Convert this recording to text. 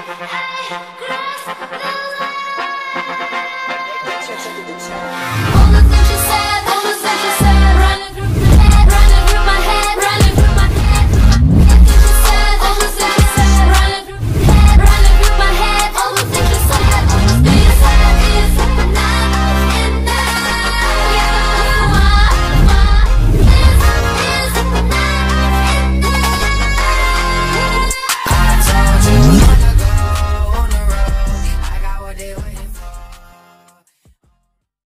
Cross the line.